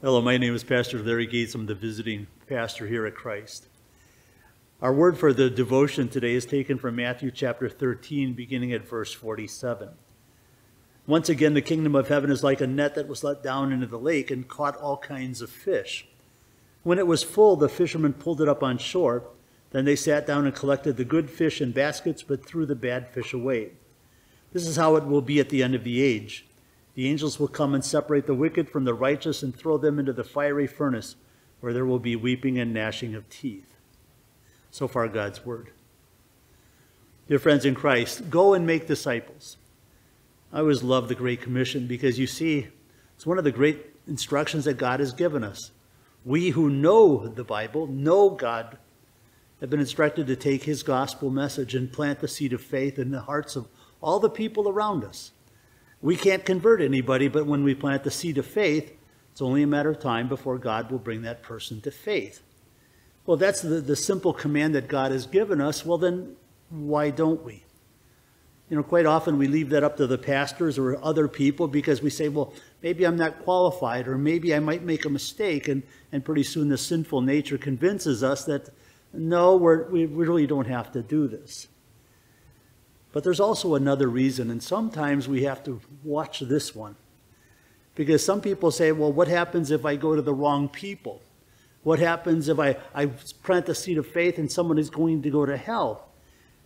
Hello, my name is Pastor Larry Gates. I'm the visiting pastor here at Christ. Our word for the devotion today is taken from Matthew chapter 13, beginning at verse 47. Once again, the kingdom of heaven is like a net that was let down into the lake and caught all kinds of fish. When it was full, the fishermen pulled it up on shore. Then they sat down and collected the good fish in baskets, but threw the bad fish away. This is how it will be at the end of the age. The angels will come and separate the wicked from the righteous and throw them into the fiery furnace, where there will be weeping and gnashing of teeth. So far, God's word. Dear friends in Christ, go and make disciples. I always love the Great Commission because you see, it's one of the great instructions that God has given us. We who know the Bible, know God, have been instructed to take his gospel message and plant the seed of faith in the hearts of all the people around us. We can't convert anybody, but when we plant the seed of faith, it's only a matter of time before God will bring that person to faith. Well, that's the, the simple command that God has given us. Well, then why don't we? You know, quite often we leave that up to the pastors or other people because we say, well, maybe I'm not qualified or maybe I might make a mistake. And, and pretty soon the sinful nature convinces us that, no, we're, we really don't have to do this. But there's also another reason, and sometimes we have to watch this one. Because some people say, well, what happens if I go to the wrong people? What happens if I, I plant the seed of faith and someone is going to go to hell?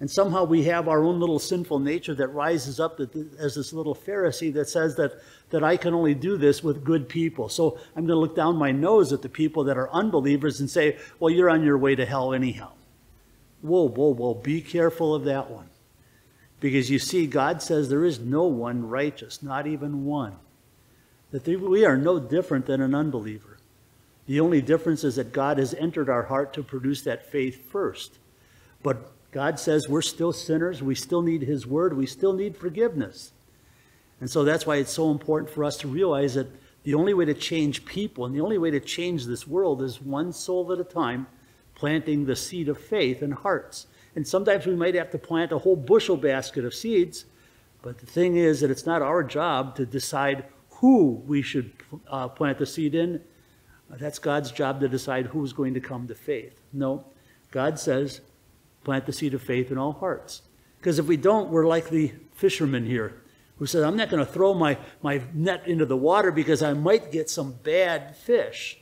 And somehow we have our own little sinful nature that rises up as this little Pharisee that says that, that I can only do this with good people. So I'm going to look down my nose at the people that are unbelievers and say, well, you're on your way to hell anyhow. Whoa, whoa, whoa, be careful of that one. Because you see, God says there is no one righteous, not even one. That we are no different than an unbeliever. The only difference is that God has entered our heart to produce that faith first. But God says we're still sinners. We still need His word. We still need forgiveness. And so that's why it's so important for us to realize that the only way to change people and the only way to change this world is one soul at a time, planting the seed of faith in hearts. And sometimes we might have to plant a whole bushel basket of seeds. But the thing is that it's not our job to decide who we should uh, plant the seed in. That's God's job to decide who's going to come to faith. No, God says, plant the seed of faith in all hearts. Because if we don't, we're like the fisherman here who said, I'm not going to throw my, my net into the water because I might get some bad fish.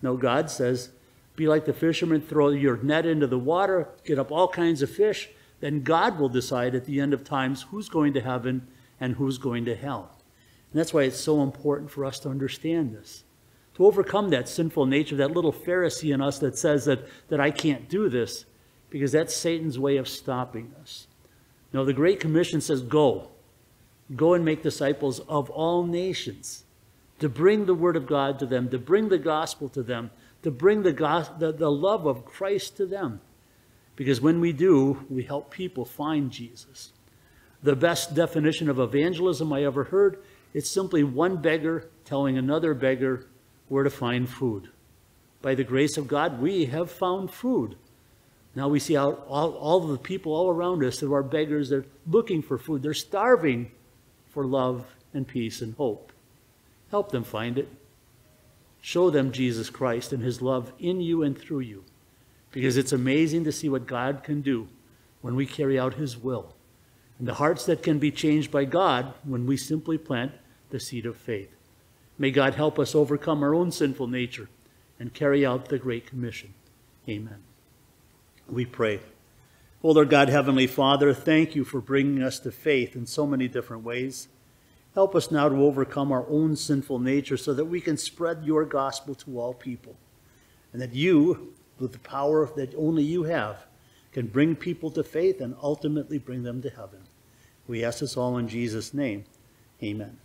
No, God says, be like the fishermen, throw your net into the water, get up all kinds of fish. Then God will decide at the end of times who's going to heaven and who's going to hell. And that's why it's so important for us to understand this. To overcome that sinful nature, that little Pharisee in us that says that, that I can't do this, because that's Satan's way of stopping us. Now, the Great Commission says, Go. Go and make disciples of all nations, to bring the Word of God to them, to bring the gospel to them, to bring the, the, the love of Christ to them. Because when we do, we help people find Jesus. The best definition of evangelism I ever heard, it's simply one beggar telling another beggar where to find food. By the grace of God, we have found food. Now we see all, all the people all around us who are beggars, they're looking for food. They're starving for love and peace and hope. Help them find it. Show them Jesus Christ and his love in you and through you. Because it's amazing to see what God can do when we carry out his will. And the hearts that can be changed by God when we simply plant the seed of faith. May God help us overcome our own sinful nature and carry out the Great Commission. Amen. We pray. O Lord God, Heavenly Father, thank you for bringing us to faith in so many different ways. Help us now to overcome our own sinful nature so that we can spread your gospel to all people. And that you, with the power that only you have, can bring people to faith and ultimately bring them to heaven. We ask this all in Jesus' name. Amen.